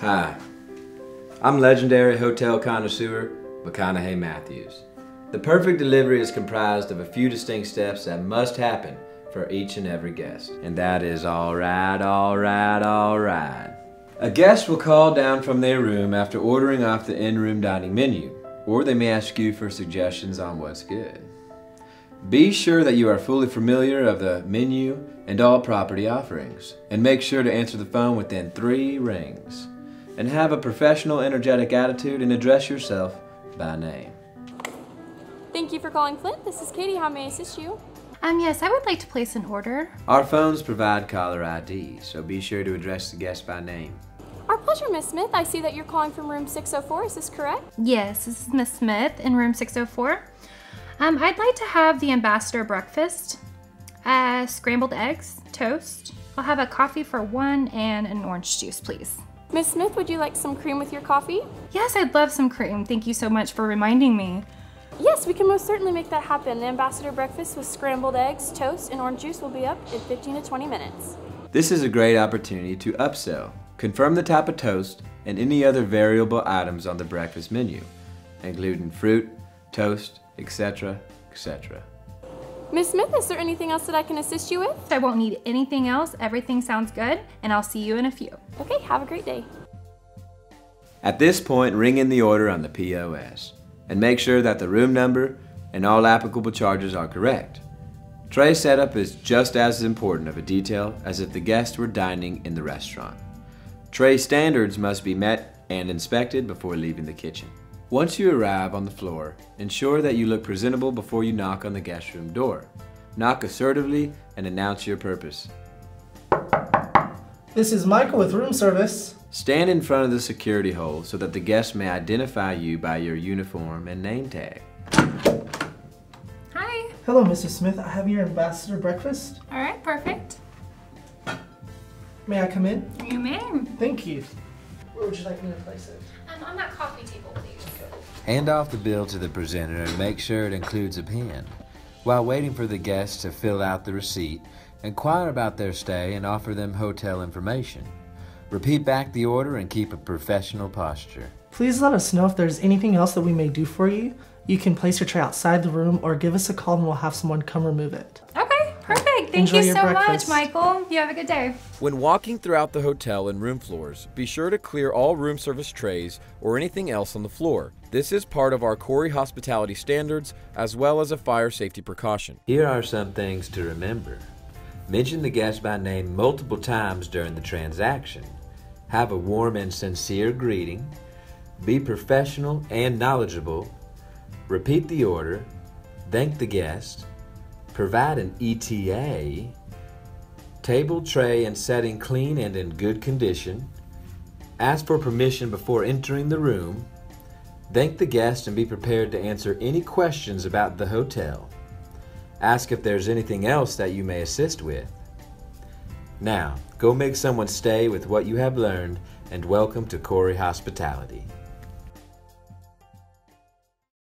Hi, I'm legendary hotel connoisseur McConaughey Matthews. The perfect delivery is comprised of a few distinct steps that must happen for each and every guest. And that is all right, all right, all right. A guest will call down from their room after ordering off the in-room dining menu, or they may ask you for suggestions on what's good. Be sure that you are fully familiar of the menu and all property offerings, and make sure to answer the phone within three rings. And have a professional, energetic attitude and address yourself by name. Thank you for calling Flint. This is Katie. How may I assist you? Um, yes, I would like to place an order. Our phones provide caller ID, so be sure to address the guest by name. Our pleasure, Miss Smith. I see that you're calling from room 604. Is this correct? Yes, this is Miss Smith in room 604. Um, I'd like to have the ambassador breakfast, uh, scrambled eggs, toast. I'll have a coffee for one and an orange juice, please. Miss Smith, would you like some cream with your coffee? Yes, I'd love some cream. Thank you so much for reminding me. Yes, we can most certainly make that happen. The ambassador breakfast with scrambled eggs, toast, and orange juice will be up in 15 to 20 minutes. This is a great opportunity to upsell. Confirm the type of toast and any other variable items on the breakfast menu, including fruit, toast, etc., etc. Miss Smith, is there anything else that I can assist you with? I won't need anything else. Everything sounds good, and I'll see you in a few. Okay, have a great day. At this point, ring in the order on the POS and make sure that the room number and all applicable charges are correct. Tray setup is just as important of a detail as if the guests were dining in the restaurant. Tray standards must be met and inspected before leaving the kitchen. Once you arrive on the floor, ensure that you look presentable before you knock on the guest room door. Knock assertively and announce your purpose. This is Michael with room service. Stand in front of the security hole so that the guests may identify you by your uniform and name tag. Hi. Hello, Mr. Smith. I have your ambassador breakfast. All right, perfect. May I come in? You may. Thank you. Where would you like me to place it? Um, on that coffee table, please. Hand off the bill to the presenter and make sure it includes a pen. While waiting for the guests to fill out the receipt, inquire about their stay and offer them hotel information. Repeat back the order and keep a professional posture. Please let us know if there's anything else that we may do for you. You can place your tray outside the room or give us a call and we'll have someone come remove it. Okay, perfect. Thank Enjoy you your so breakfast. much, Michael. You have a good day. When walking throughout the hotel and room floors, be sure to clear all room service trays or anything else on the floor. This is part of our Coury hospitality standards as well as a fire safety precaution. Here are some things to remember. Mention the guest by name multiple times during the transaction. Have a warm and sincere greeting. Be professional and knowledgeable. Repeat the order. Thank the guest. Provide an ETA. Table, tray, and setting clean and in good condition. Ask for permission before entering the room. Thank the guest and be prepared to answer any questions about the hotel. Ask if there's anything else that you may assist with. Now, go make someone stay with what you have learned and welcome to Coury Hospitality.